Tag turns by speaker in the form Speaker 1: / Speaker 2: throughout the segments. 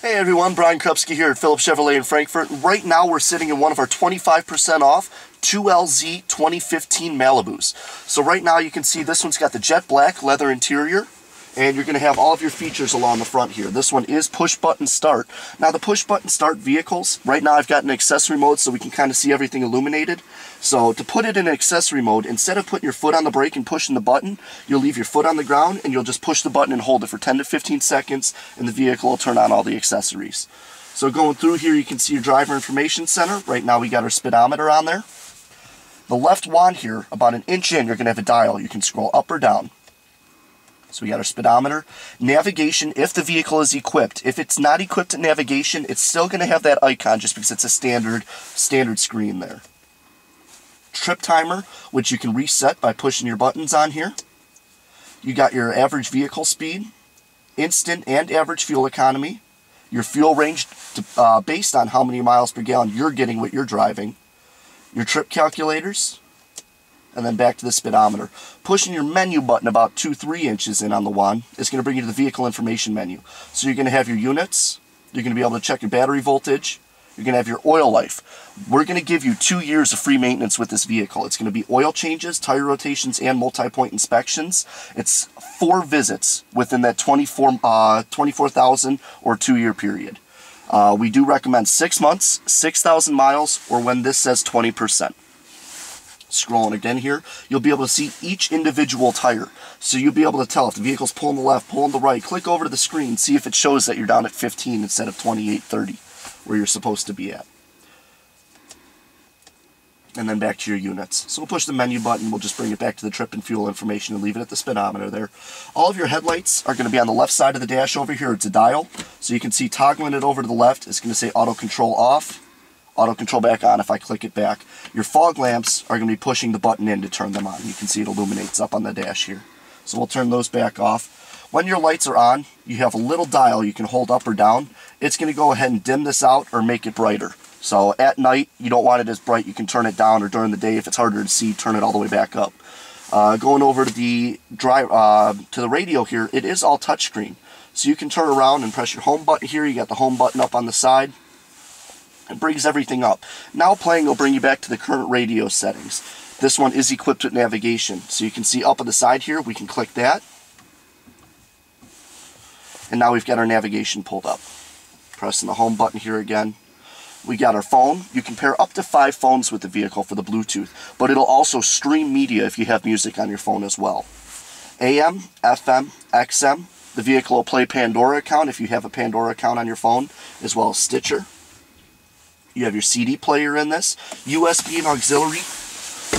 Speaker 1: Hey everyone, Bryan Krupske here at Phillips Chevrolet in Frankfort. Right now we're sitting in one of our 25% off 2LZ 2015 Malibus. So right now you can see this one's got the jet black leather interior and you're going to have all of your features along the front here. This one is push button start. Now the push button start vehicles, right now I've got an accessory mode so we can kind of see everything illuminated. So to put it in accessory mode, instead of putting your foot on the brake and pushing the button, you'll leave your foot on the ground and you'll just push the button and hold it for 10 to 15 seconds and the vehicle will turn on all the accessories. So going through here you can see your driver information center. Right now we got our speedometer on there. The left wand here, about an inch in, you're going to have a dial. You can scroll up or down. So we got our speedometer. Navigation, if the vehicle is equipped. If it's not equipped to navigation, it's still going to have that icon just because it's a standard, standard screen there. Trip timer, which you can reset by pushing your buttons on here. You got your average vehicle speed, instant and average fuel economy, your fuel range to, uh, based on how many miles per gallon you're getting what you're driving, your trip calculators, and then back to the speedometer. Pushing your menu button about 2-3 inches in on the wand is going to bring you to the vehicle information menu. So you're going to have your units, you're going to be able to check your battery voltage, you're going to have your oil life. We're going to give you two years of free maintenance with this vehicle. It's going to be oil changes, tire rotations, and multi-point inspections. It's four visits within that 24 uh, 24,000 or two-year period. Uh, we do recommend six months, 6,000 miles, or when this says 20% scrolling again here, you'll be able to see each individual tire. So you'll be able to tell if the vehicle's pulling the left, pulling the right. Click over to the screen, see if it shows that you're down at 15 instead of 28, 30, where you're supposed to be at. And then back to your units. So we'll push the menu button, we'll just bring it back to the trip and fuel information and leave it at the speedometer there. All of your headlights are going to be on the left side of the dash over here. It's a dial. So you can see toggling it over to the left, it's going to say auto control off auto control back on if I click it back. Your fog lamps are going to be pushing the button in to turn them on. You can see it illuminates up on the dash here. So we'll turn those back off. When your lights are on, you have a little dial you can hold up or down. It's going to go ahead and dim this out or make it brighter. So at night, you don't want it as bright, you can turn it down, or during the day, if it's harder to see, turn it all the way back up. Uh, going over to the drive uh, to the radio here, it is all touchscreen. So you can turn around and press your home button here. You got the home button up on the side. It brings everything up. Now playing will bring you back to the current radio settings. This one is equipped with navigation. So you can see up on the side here, we can click that. And now we've got our navigation pulled up. Pressing the home button here again. We got our phone. You can pair up to five phones with the vehicle for the Bluetooth, but it'll also stream media if you have music on your phone as well. AM, FM, XM. The vehicle will play Pandora account if you have a Pandora account on your phone, as well as Stitcher. You have your CD player in this. USB and auxiliary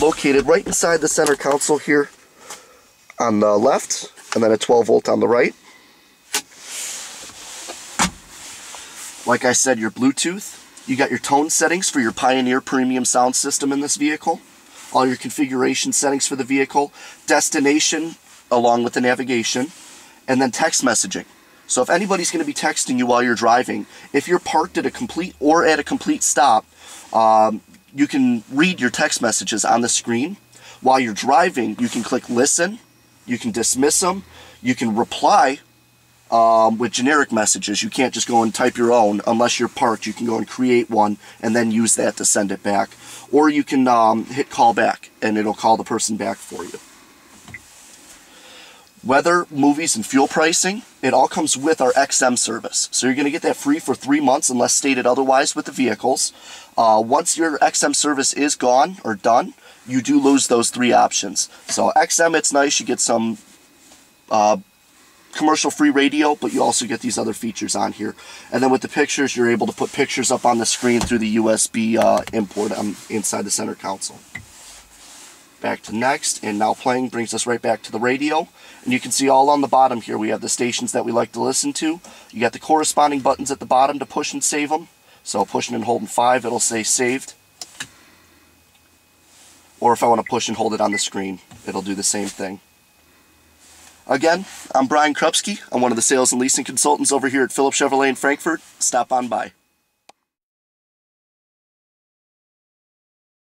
Speaker 1: located right inside the center console here on the left, and then a 12 volt on the right. Like I said, your Bluetooth. You got your tone settings for your Pioneer premium sound system in this vehicle. All your configuration settings for the vehicle. Destination along with the navigation. And then text messaging. So if anybody's going to be texting you while you're driving, if you're parked at a complete or at a complete stop, um, you can read your text messages on the screen. While you're driving, you can click listen, you can dismiss them, you can reply um, with generic messages. You can't just go and type your own unless you're parked. You can go and create one and then use that to send it back. Or you can um, hit call back and it'll call the person back for you weather, movies, and fuel pricing, it all comes with our XM service. So you're going to get that free for three months unless stated otherwise with the vehicles. Uh, once your XM service is gone or done, you do lose those three options. So XM, it's nice. You get some uh, commercial free radio, but you also get these other features on here. And then with the pictures, you're able to put pictures up on the screen through the USB uh, import um, inside the center console back to next, and now playing brings us right back to the radio. And you can see all on the bottom here, we have the stations that we like to listen to. You got the corresponding buttons at the bottom to push and save them. So pushing and holding 5, it'll say saved. Or if I want to push and hold it on the screen, it'll do the same thing. Again, I'm Bryan Krupske. I'm one of the sales and leasing consultants over here at Phillips Chevrolet in Frankfort. Stop on by.